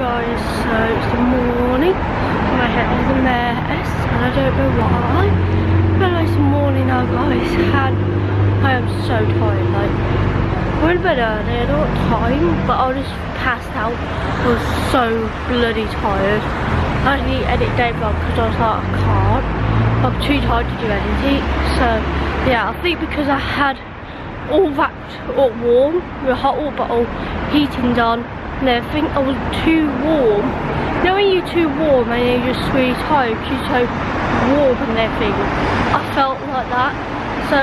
guys, so it's the morning. My head is a mess and I don't know why. But it's morning now guys and I am so tired. Like I went to bed early, I don't know time, but I just passed out. I was so bloody tired. I didn't edit day vlog because I was like, I can't. I'm too tired to do anything. So yeah, I think because I had all wrapped up warm, the hot water bottle, heating on, and everything. I was too warm. Knowing you're too warm and you're just really tired you're so warm and everything. I felt like that. So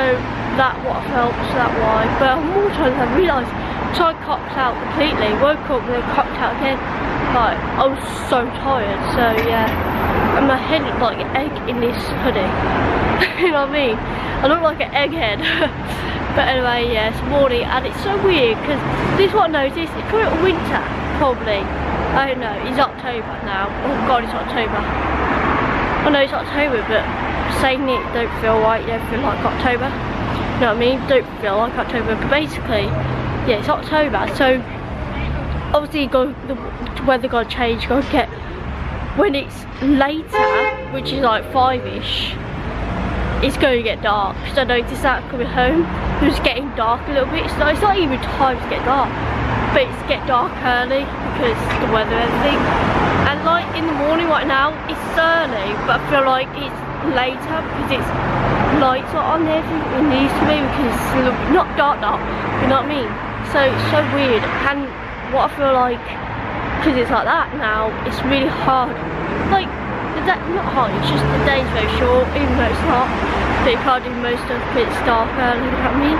that what I felt, so that why. But more times I realised so I cocked out completely, woke up and then cocked out again. Like I was so tired, so yeah. And my head looked like an egg in this hoodie. you know what I mean? I look like an egghead. But anyway, yeah, it's morning and it's so weird because this I noticed, it's up winter, probably. I don't know, it's October now. Oh god, it's October. I know it's October, but saying it don't feel right, don't feel like October. You know what I mean? Don't feel like October, but basically, yeah, it's October, so obviously go, the weather got to change, to get, when it's later, which is like five-ish, it's going to get dark because I noticed that coming home it was getting dark a little bit. So it's not even time to get dark but it's get dark early because the weather and everything. And like in the morning right now it's early but I feel like it's later because it's lights are on there it needs to be because it's not dark dark you know what I mean? So it's so weird. And what I feel like because it's like that now it's really hard. Like that not hard, it's just the day's very short, even though it's not. But can't do most of it, it's dark early, you know what I mean?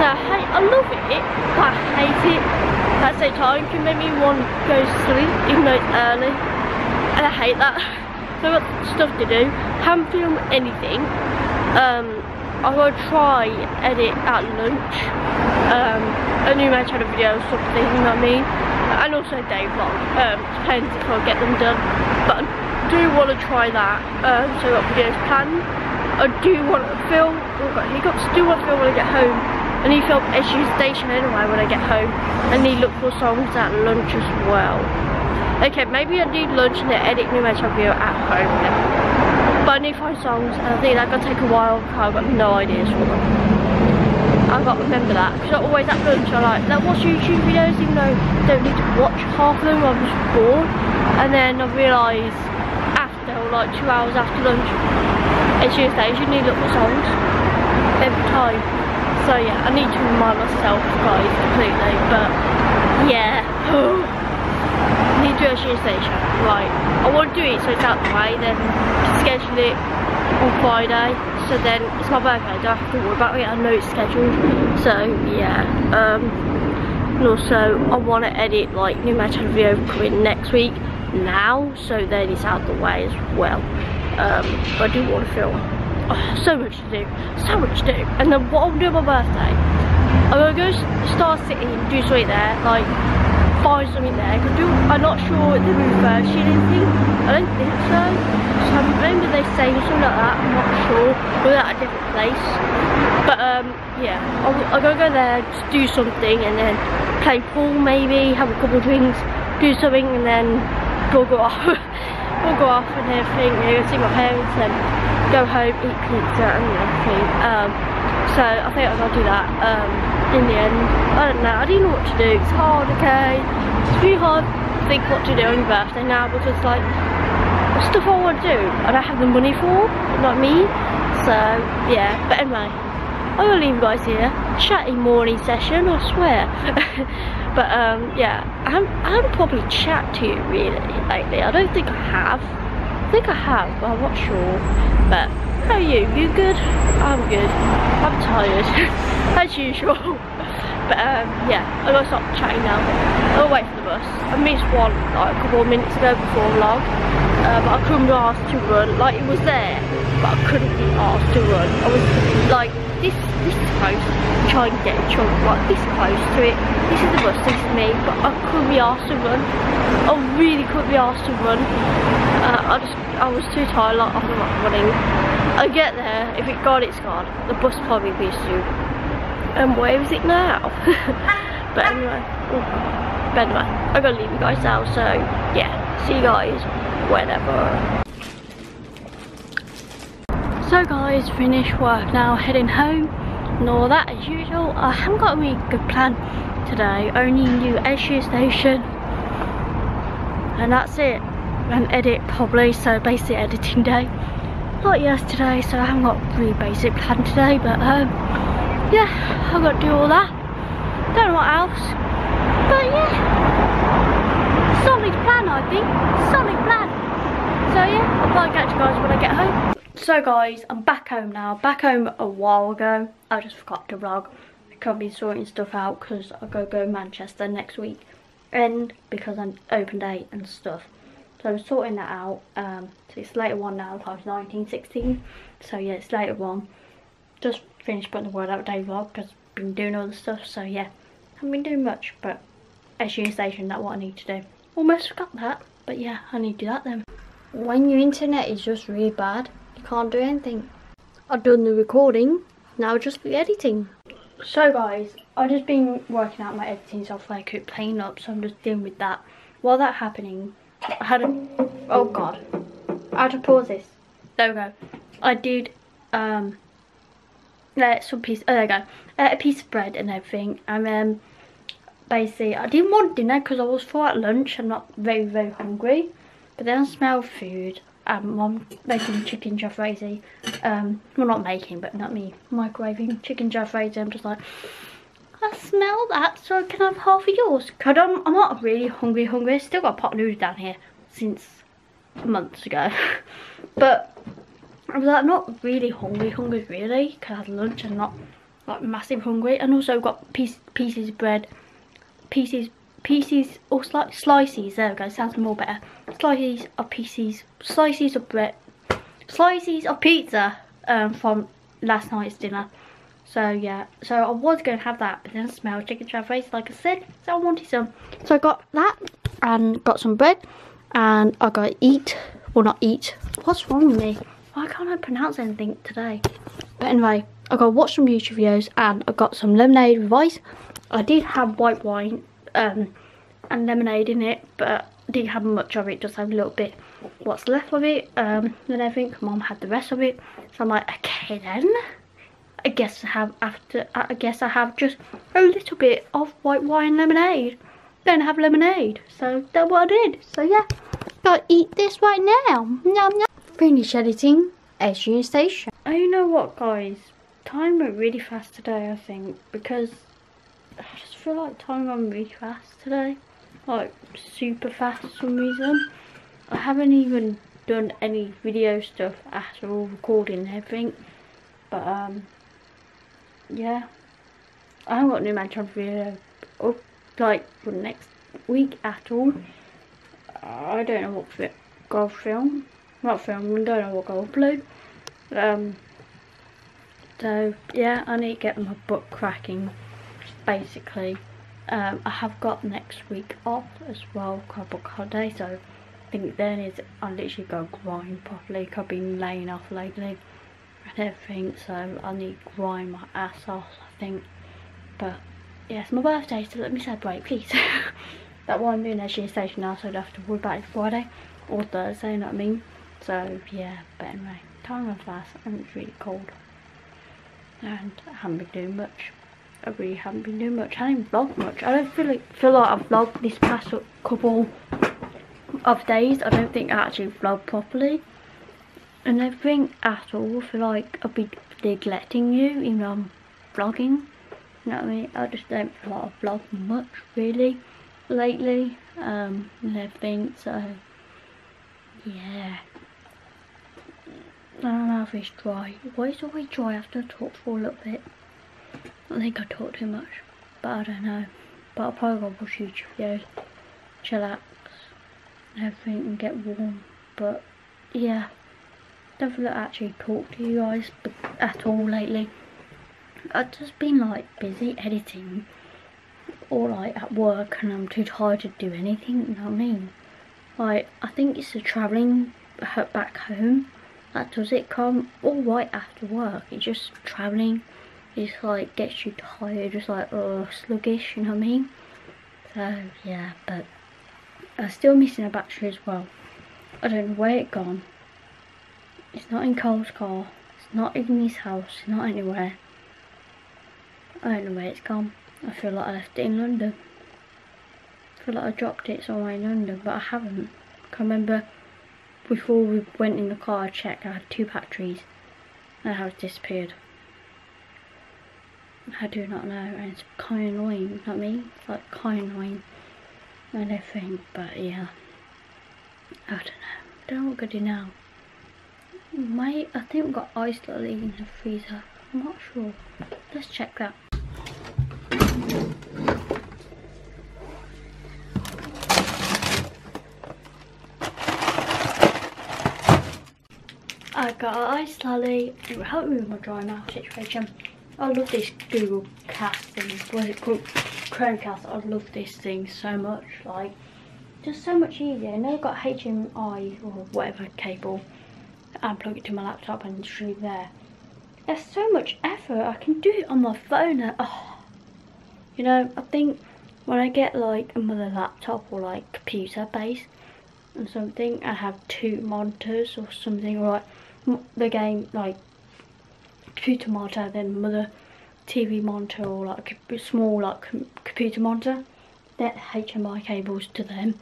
So I hate, I love it, but I hate it. At the same time, it can make me want to go to sleep, even though it's early. And I hate that. So I've got stuff to do, haven't anything. Um, I'm gonna try edit at lunch. Um, a new man video or something, you know what I mean? And also a day vlog. Um, depends if I get them done. But do want to try that. Um, so got videos planned. I do want to film. Oh God, he got to do want to film when I get home. I need to film Ed Sheeran Station anyway when I get home. I need to look for songs at lunch as well. Okay, maybe I need lunch and then edit new match video at home. But I need find songs and I think that's gonna take a while I've got no ideas for them. I've got to remember that because I always at lunch I like, like watch YouTube videos even though I don't need to watch half of them, I'm just bored. And then I realise like two hours after lunch. It's Tuesdays, you need for songs every time. So yeah, I need to remind myself guys completely, but yeah. Need to do a Tuesday show. Right, I want to do it so it's out the way, then schedule it on Friday. So then it's my birthday, I don't have to worry about it, I know it's scheduled. So yeah, um, and also I want to edit like new match video coming next week now so then it's out the way as well. Um, but I do want to film. Oh, so much to do. So much to do. And then what I'll do on my birthday I'm gonna go Star City and do something there like find something there. Do, I'm not sure if they refurbishing anything I don't think so. So I remember they saying something like that. I'm not sure. We're at a different place. But um, yeah. I'll, I'll go go there do something and then play pool maybe have a couple of drinks do something and then go go off. we'll go off and everything, know, see my parents and go home, eat pizza and everything. Um, so I think I'll do that um, in the end. I don't know, I don't know what to do. It's hard, okay? It's really hard to think what to do on your birthday now because like, stuff I want to do, I don't have the money for, not me. So yeah, but anyway, I'm gonna leave you guys here. Chatty morning session, I swear. But um, yeah, I haven't, I haven't probably chat to you really lately. I don't think I have. I think I have, but I'm not sure. But how are you? You good? I'm good. I'm tired, as usual. But um, yeah, I gotta stop chatting now. I'll wait for the bus. I missed one like a couple of minutes ago before vlog. Uh, but I couldn't be asked to run. Like it was there, but I couldn't be asked to run. I was like this this close. Try and get a chunk like this close to it. This is the bus, this is me, but I couldn't be asked to run. I really couldn't be asked to run. Uh, I just I was too tired, like I'm not running. I get there, if it's gone, it's gone. The bus probably be soon. And where is it now? but anyway, oh But anyway, I gotta leave you guys now, so yeah, see you guys whenever. So guys, finished work now, heading home and all that as usual. I haven't got a really good plan today, only new Ed Sheeran station and that's it. And edit probably, so basically editing day. Not yesterday, so I haven't got a really basic plan today, but um, yeah, I've got to do all that. Don't know what else, but yeah, solid plan I think, solid plan. So yeah, I'll probably catch you guys when I get home. So guys, I'm back home now. Back home a while ago. I just forgot to vlog. I can't be sorting stuff out because I go go Manchester next week. And because I'm open day and stuff. So I'm sorting that out. Um, so it's later one now, like 1916. So yeah, it's later one. Just finished putting the word out day vlog because I've been doing all the stuff. So yeah, haven't been doing much, but Ed Sheeran station, that's what I need to do. Almost forgot that, but yeah, I need to do that then. When your internet is just really bad, you can't do anything. I've done the recording, now just the editing. So guys, I've just been working out my editing software, keep playing up, so I'm just dealing with that. While that happening, I had a, oh god, I had to pause this. There we go. I did, um, uh, some piece, oh there we go, uh, a piece of bread and everything, and then basically, I didn't want dinner because I was full at lunch, I'm not very, very hungry, but then I smelled food, um, mom making chicken jalfrezi. Um, well, not making, but not me microwaving chicken jalfrezi. I'm just like, I smell that, so I can I have half of yours? Cause I'm, I'm not really hungry, hungry. Still got pot noodles down here since months ago, but I was like, not really hungry, hungry really, cause I had lunch and not like massive hungry. And also got piece, pieces of bread, pieces pieces or sli slices, there we go, sounds more better. Slices of pieces, slices of bread, slices of pizza um, from last night's dinner. So yeah, so I was going to have that, but then I smelled chicken jalfrezi, like I said, so I wanted some. So I got that and got some bread, and I got eat, well not eat, what's wrong with me? Why can't I pronounce anything today? But anyway, I got watch some YouTube videos, and I got some lemonade with ice. I did have white wine um, and lemonade in it, but didn't have much of it, just had a little bit what's left of it. Um, I think mom had the rest of it. So I'm like, okay then. I guess I have after I guess I have just a little bit of white wine lemonade. Then I have lemonade. So that's what I did. So yeah. Gotta eat this right now. Nom nom. Finish editing Ed Sheeran Station. Oh you know what guys? Time went really fast today I think because I just feel like time went really fast today. Like super fast for some reason. I haven't even done any video stuff at all, recording everything. But um yeah. I haven't got new Manchester video up like for next week at all. I don't know what go film. Not film, I don't know what go upload. Um so yeah, I need to get my book cracking basically. Um, I have got next week off as well, book holiday, so I think then is I literally go grind properly. I've been laying off lately and everything, so I need to grind my ass off, I think. But yeah, it's my birthday, so let me celebrate, please. that one I'm doing Ed Sheeran station now, so I don't have to worry about it Friday or Thursday, you know what I mean? So yeah, but anyway, time runs fast and it's really cold. And I haven't been doing much. I really haven't been doing much. I haven't vlogged much. I don't feel like feel like I've vlogged this past couple of days. I don't think I actually vlogged properly. And everything at all. for like I've been neglecting you even though I'm vlogging. You know what I mean? I just don't feel like I've vlogged much really lately. Um and everything. So yeah. I don't know if it's dry. Why is it always dry after I talk for a little bit? I think I talk too much, but I don't know. But I'll probably go watch YouTube videos, chillax, everything, and get warm. But yeah, feel actually talk to you guys at all lately. I've just been like busy editing or like at work and I'm too tired to do anything, you know what I mean? Like, I think it's the travelling back home that does it come all right after work. It's just travelling it's like gets you tired, just like sluggish, you know what I mean? So yeah, but I'm still missing a battery as well. I don't know where it gone. It's not in Cole's car. It's not in his house. Not anywhere. I don't know where it's gone. I feel like I left it in London. I feel like I dropped it somewhere in London, but I haven't. I can remember before we went in the car, I checked, I had two batteries and how it's disappeared. I do not know, and it's kind of annoying, not me, it's like kind of annoying and everything, but yeah, I don't know, don't know what to do now. Might, I think we've got ice lily in the freezer, I'm not sure, let's check that. I got ice lolly. It will help me with my dry mouth situation. I love this Google Cast thing. What is it called? Chromecast. I love this thing so much. Like, just so much easier. Now I've got HDMI or whatever cable and plug it to my laptop and stream there. There's so much effort. I can do it on my phone. Oh, you know, I think when I get like another laptop or like computer base and something, I have two monitors or something, or like the game like computer monitor then mother TV monitor or like a small like computer monitor that HDMI cables to them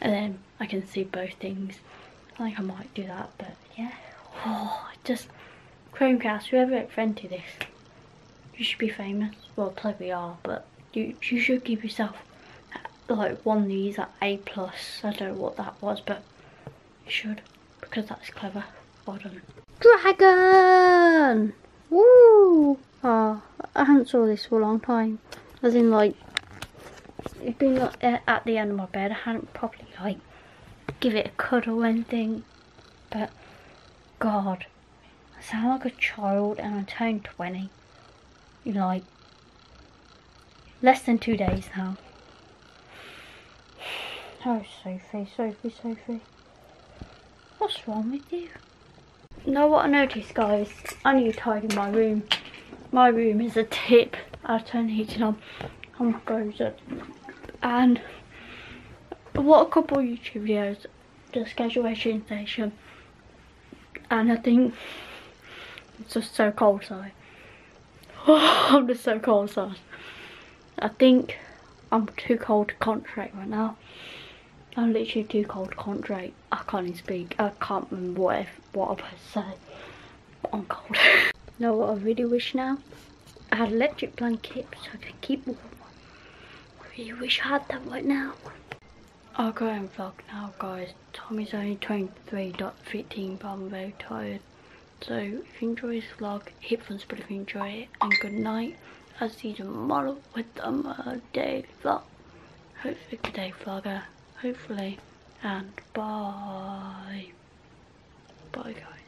and then I can see both things I think I might do that but yeah oh, just Chromecast whoever invented this you should be famous well clearly are but you, you should give yourself like one of these at A plus I don't know what that was but you should because that's clever bottom. Dragon! Woo! Oh, I haven't saw this for a long time. As in like, it's been like, at the end of my bed. I hadn't properly like, give it a cuddle or anything. But, God, I sound like a child and I turned 20 in like, less than two days now. Oh, Sophie, Sophie, Sophie. What's wrong with you? know what I noticed guys? I need to tidy my room. My room is a tip. I turn the heating on. I'm frozen. And what a couple YouTube videos. Just graduation station. And I think it's just so cold outside. I'm just so cold outside. I think I'm too cold to concentrate right now. I'm literally too cold to concentrate. I can't even speak. I can't remember what, if, what I'm supposed to say. But I'm cold. know what I really wish now? I had electric blanket so I can keep warm. I really wish I had that right now. I'll go and vlog now guys. Time is only 23.15 but I'm very tired. So if you enjoy this vlog, hit thumbs up if you enjoy it. And good night. I'll see you tomorrow with a day vlog. Hopefully good day vlogger hopefully and bye bye guys